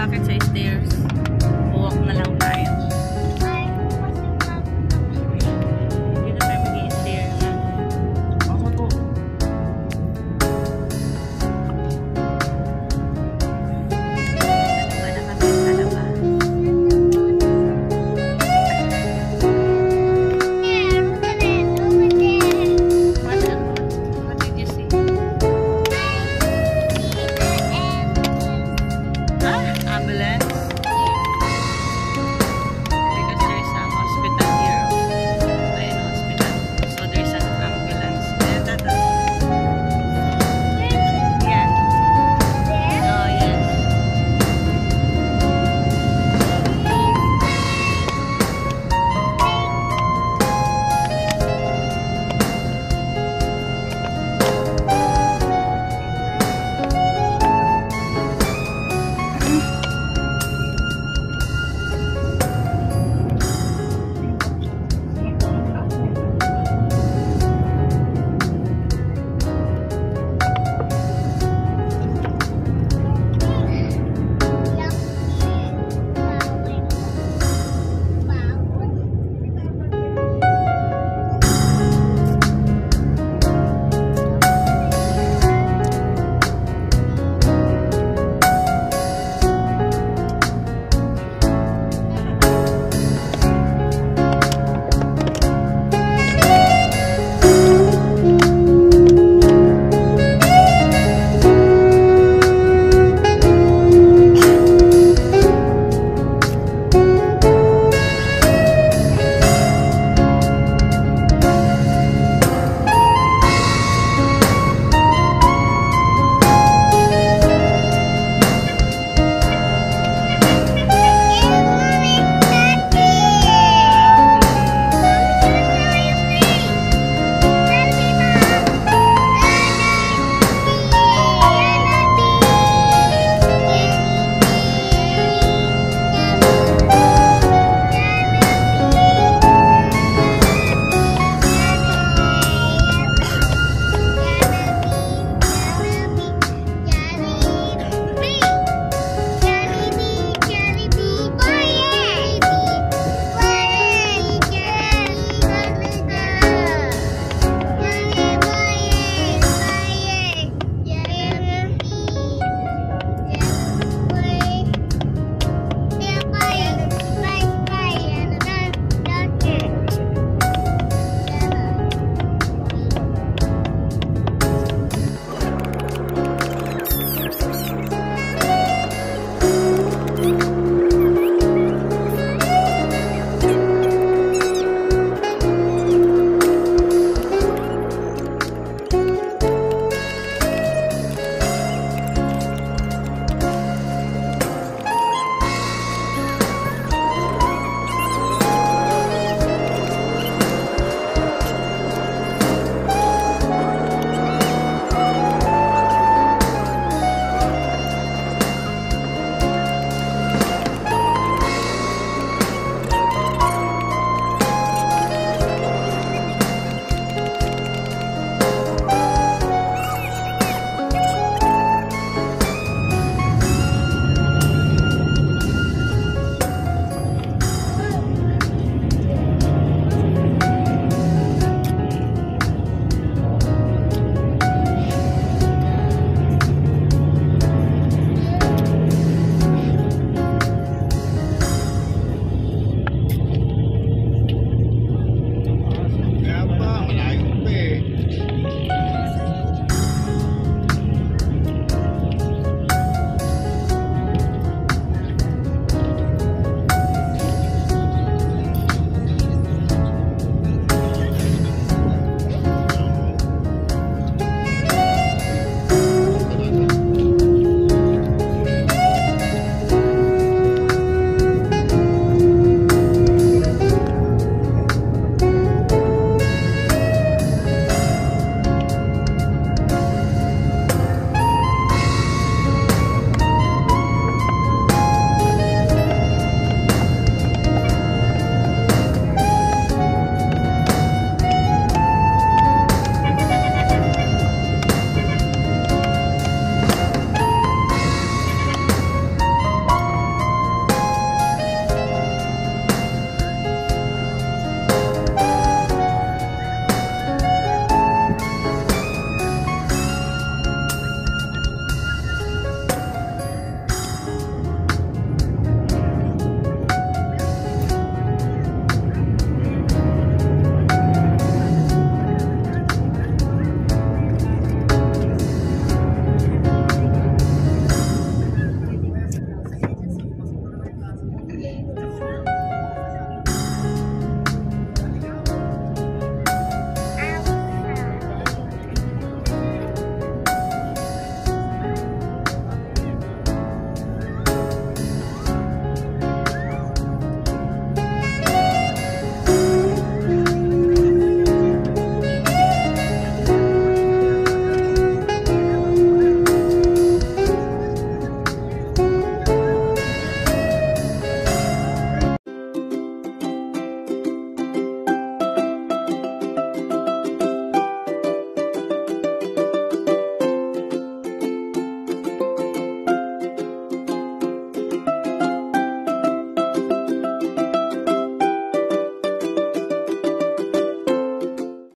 I can taste there.